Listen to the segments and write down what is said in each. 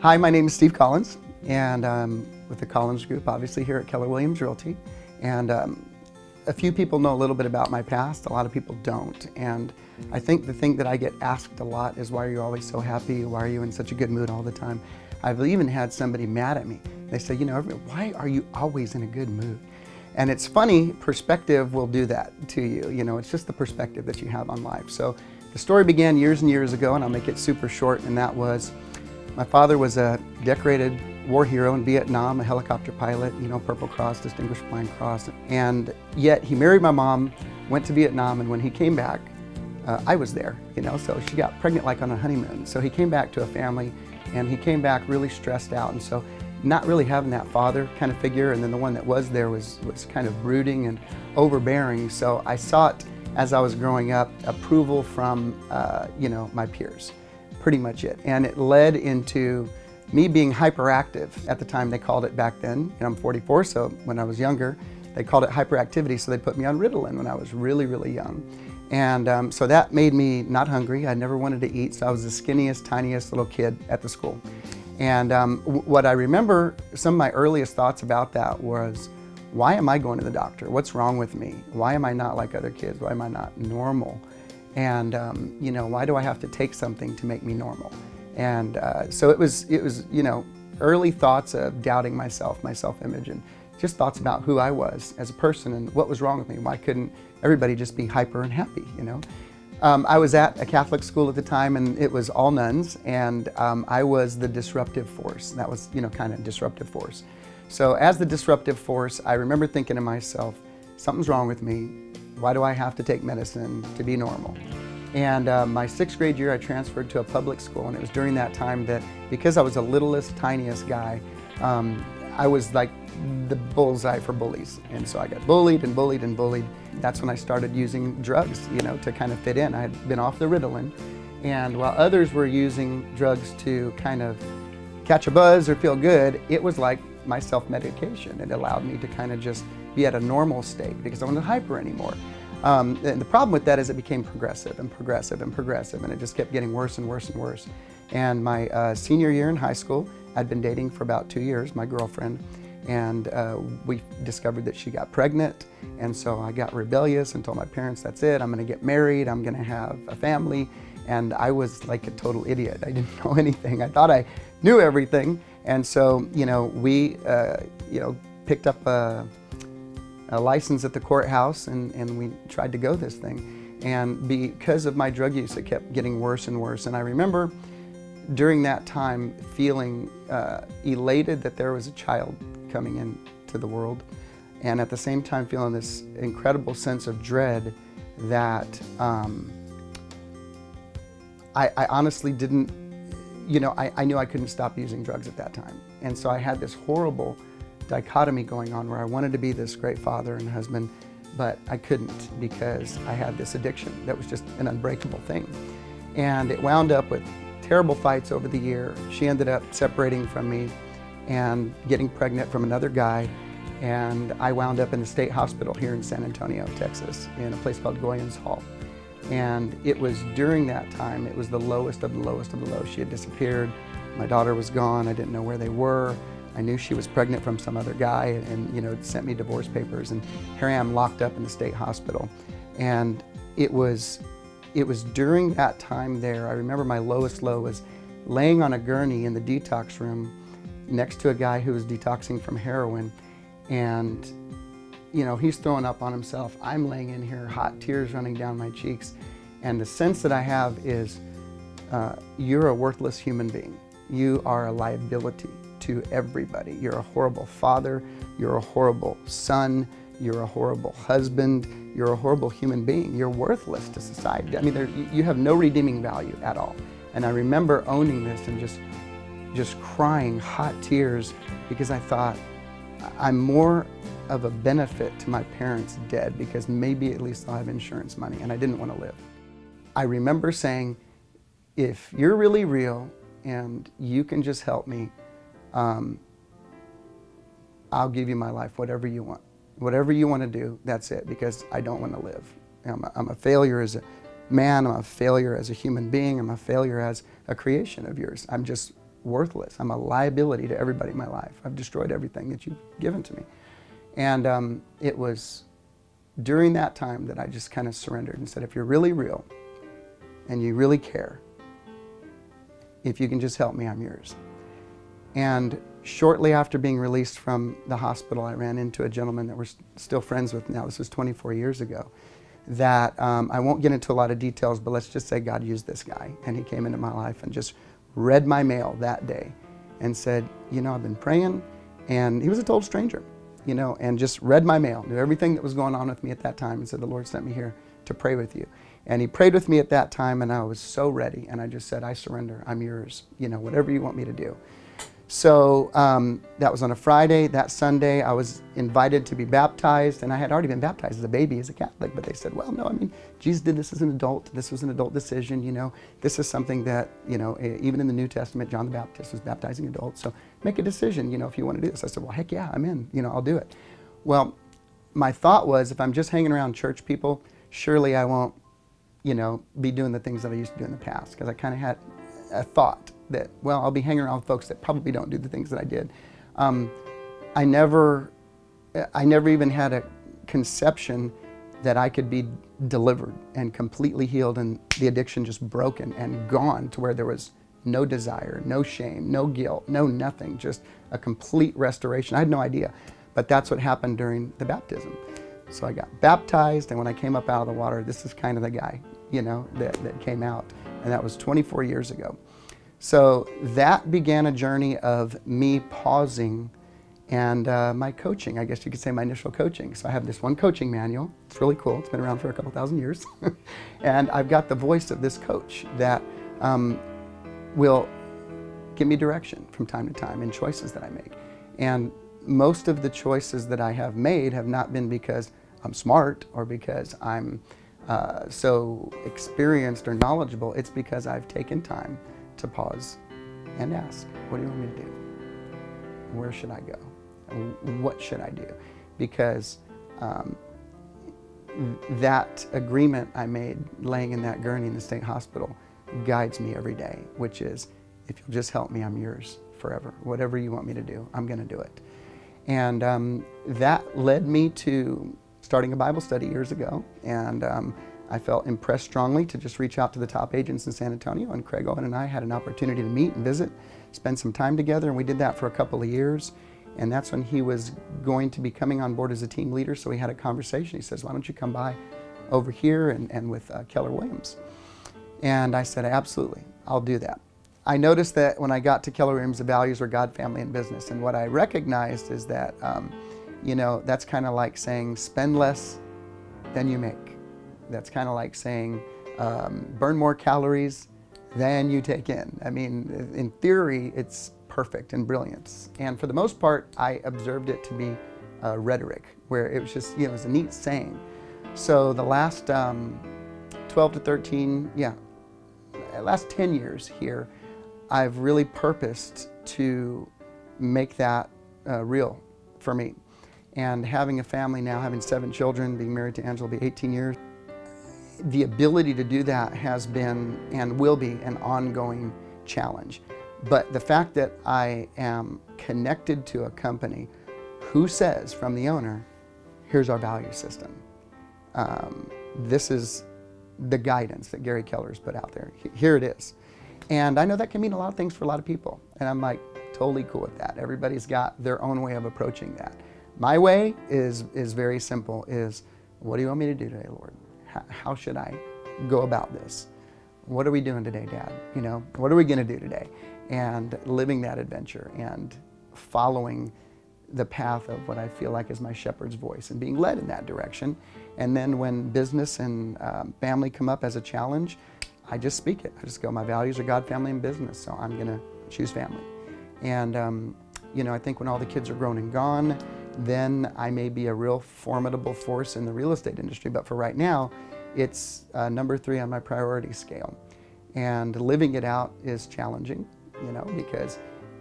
Hi, my name is Steve Collins, and I'm with the Collins Group, obviously here at Keller Williams Realty. And um, a few people know a little bit about my past, a lot of people don't. And I think the thing that I get asked a lot is why are you always so happy? Why are you in such a good mood all the time? I've even had somebody mad at me. They say, you know, why are you always in a good mood? And it's funny, perspective will do that to you. You know, it's just the perspective that you have on life. So the story began years and years ago, and I'll make it super short, and that was my father was a decorated war hero in Vietnam, a helicopter pilot, you know, Purple Cross, Distinguished Flying Cross. And yet he married my mom, went to Vietnam, and when he came back, uh, I was there, you know, so she got pregnant like on a honeymoon. So he came back to a family and he came back really stressed out. And so not really having that father kind of figure, and then the one that was there was, was kind of brooding and overbearing. So I sought, as I was growing up, approval from, uh, you know, my peers pretty much it. And it led into me being hyperactive at the time they called it back then. I'm 44, so when I was younger, they called it hyperactivity, so they put me on Ritalin when I was really, really young. And um, so that made me not hungry. I never wanted to eat, so I was the skinniest, tiniest little kid at the school. And um, what I remember, some of my earliest thoughts about that was, why am I going to the doctor? What's wrong with me? Why am I not like other kids? Why am I not normal? And um, you know, why do I have to take something to make me normal? And uh, so it was, it was, you know, early thoughts of doubting myself, my self-image, and just thoughts about who I was as a person and what was wrong with me. Why couldn't everybody just be hyper and happy, you know? Um, I was at a Catholic school at the time and it was all nuns and um, I was the disruptive force. That was, you know, kind of disruptive force. So as the disruptive force, I remember thinking to myself, something's wrong with me. Why do I have to take medicine to be normal? And uh, my sixth grade year, I transferred to a public school, and it was during that time that, because I was the littlest, tiniest guy, um, I was like the bullseye for bullies. And so I got bullied and bullied and bullied. That's when I started using drugs, you know, to kind of fit in. I had been off the Ritalin, and while others were using drugs to kind of catch a buzz or feel good, it was like my self-medication. It allowed me to kind of just be at a normal state because I wasn't hyper anymore. Um, and the problem with that is it became progressive and progressive and progressive, and it just kept getting worse and worse and worse. And my uh, senior year in high school, I'd been dating for about two years, my girlfriend, and uh, we discovered that she got pregnant. And so I got rebellious and told my parents, that's it, I'm gonna get married, I'm gonna have a family. And I was like a total idiot. I didn't know anything. I thought I knew everything. And so, you know, we, uh, you know, picked up a, a license at the courthouse and, and we tried to go this thing. And because of my drug use, it kept getting worse and worse. And I remember during that time feeling uh, elated that there was a child coming into the world and at the same time feeling this incredible sense of dread that um, I, I, honestly didn't, you know, I, I knew I couldn't stop using drugs at that time. And so I had this horrible dichotomy going on where I wanted to be this great father and husband, but I couldn't because I had this addiction that was just an unbreakable thing. And it wound up with terrible fights over the year. She ended up separating from me and getting pregnant from another guy. And I wound up in the state hospital here in San Antonio, Texas, in a place called Goyens Hall. And it was during that time, it was the lowest of the lowest of the low. She had disappeared. My daughter was gone. I didn't know where they were. I knew she was pregnant from some other guy and, you know, sent me divorce papers. And here I am locked up in the state hospital. And it was, it was during that time there, I remember my lowest low was laying on a gurney in the detox room next to a guy who was detoxing from heroin. And, you know, he's throwing up on himself. I'm laying in here, hot tears running down my cheeks. And the sense that I have is, uh, you're a worthless human being. You are a liability to everybody. You're a horrible father, you're a horrible son, you're a horrible husband, you're a horrible human being. You're worthless to society. I mean, you have no redeeming value at all. And I remember owning this and just, just crying hot tears because I thought, I'm more of a benefit to my parents dead because maybe at least I'll have insurance money and I didn't want to live. I remember saying, if you're really real and you can just help me, um, I'll give you my life, whatever you want. Whatever you want to do, that's it, because I don't want to live. I'm a, I'm a failure as a man, I'm a failure as a human being, I'm a failure as a creation of yours. I'm just worthless. I'm a liability to everybody in my life. I've destroyed everything that you've given to me. And um, it was during that time that I just kind of surrendered and said, if you're really real and you really care, if you can just help me, I'm yours. And shortly after being released from the hospital, I ran into a gentleman that we're still friends with now. This was 24 years ago. That um, I won't get into a lot of details, but let's just say God used this guy. And he came into my life and just read my mail that day and said, You know, I've been praying. And he was a total stranger, you know, and just read my mail, knew everything that was going on with me at that time, and said, The Lord sent me here to pray with you. And he prayed with me at that time, and I was so ready. And I just said, I surrender. I'm yours. You know, whatever you want me to do. So um, that was on a Friday. That Sunday, I was invited to be baptized, and I had already been baptized as a baby as a Catholic. But they said, "Well, no, I mean, Jesus did this as an adult. This was an adult decision. You know, this is something that you know, even in the New Testament, John the Baptist was baptizing adults. So make a decision. You know, if you want to do this." I said, "Well, heck yeah, I'm in. You know, I'll do it." Well, my thought was, if I'm just hanging around church people, surely I won't, you know, be doing the things that I used to do in the past because I kind of had a thought that, well, I'll be hanging around folks that probably don't do the things that I did. Um, I never, I never even had a conception that I could be delivered and completely healed and the addiction just broken and gone to where there was no desire, no shame, no guilt, no nothing, just a complete restoration. I had no idea, but that's what happened during the baptism. So I got baptized, and when I came up out of the water, this is kind of the guy, you know, that, that came out. And that was 24 years ago. So that began a journey of me pausing and uh, my coaching, I guess you could say my initial coaching. So I have this one coaching manual. It's really cool. It's been around for a couple thousand years. and I've got the voice of this coach that um, will give me direction from time to time in choices that I make. And most of the choices that I have made have not been because I'm smart or because I'm uh, so experienced or knowledgeable. It's because I've taken time to pause and ask, what do you want me to do? Where should I go? What should I do? Because um, that agreement I made laying in that gurney in the state hospital guides me every day, which is if you'll just help me, I'm yours forever. Whatever you want me to do, I'm going to do it. And um, that led me to starting a Bible study years ago. And um, I felt impressed strongly to just reach out to the top agents in San Antonio, and Craig Owen and I had an opportunity to meet and visit, spend some time together, and we did that for a couple of years. And that's when he was going to be coming on board as a team leader, so we had a conversation. He says, Why don't you come by over here and, and with uh, Keller Williams? And I said, Absolutely, I'll do that. I noticed that when I got to Keller Williams, the values were God, family, and business. And what I recognized is that, um, you know, that's kind of like saying, spend less than you make. That's kind of like saying um, burn more calories than you take in. I mean, in theory, it's perfect and brilliant. And for the most part, I observed it to be uh, rhetoric, where it was just, you know, it was a neat saying. So the last um, 12 to 13, yeah, last 10 years here, I've really purposed to make that uh, real for me. And having a family now, having seven children, being married to Angela, be 18 years the ability to do that has been and will be an ongoing challenge. But the fact that I am connected to a company who says from the owner, here's our value system. Um, this is the guidance that Gary Keller's put out there. Here it is. And I know that can mean a lot of things for a lot of people. And I'm like, totally cool with that. Everybody's got their own way of approaching that. My way is, is very simple, is what do you want me to do today, Lord? How should I go about this? What are we doing today, Dad? You know, what are we going to do today? And living that adventure and following the path of what I feel like is my shepherd's voice and being led in that direction. And then when business and um, family come up as a challenge, I just speak it. I just go, my values are God, family, and business, so I'm going to choose family. And, um, you know, I think when all the kids are grown and gone, then I may be a real formidable force in the real estate industry. But for right now, it's uh, number three on my priority scale. And living it out is challenging, you know, because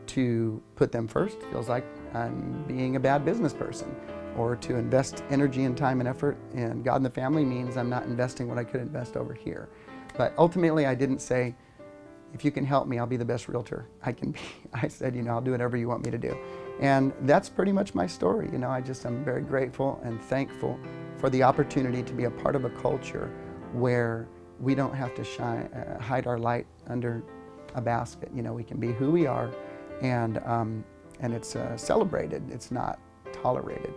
to put them first feels like I'm being a bad business person. Or to invest energy and time and effort in God and the family means I'm not investing what I could invest over here. But ultimately, I didn't say, if you can help me, I'll be the best realtor I can be. I said, you know, I'll do whatever you want me to do. And that's pretty much my story. You know, I just am very grateful and thankful for the opportunity to be a part of a culture where we don't have to shine, uh, hide our light under a basket. You know, we can be who we are, and um, and it's uh, celebrated. It's not tolerated.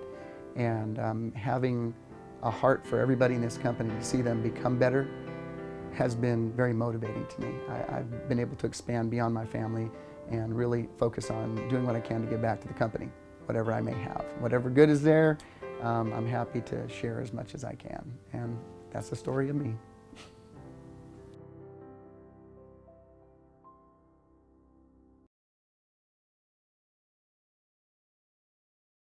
And um, having a heart for everybody in this company to see them become better has been very motivating to me. I, have been able to expand beyond my family and really focus on doing what I can to give back to the company, whatever I may have. Whatever good is there, um, I'm happy to share as much as I can. And that's the story of me.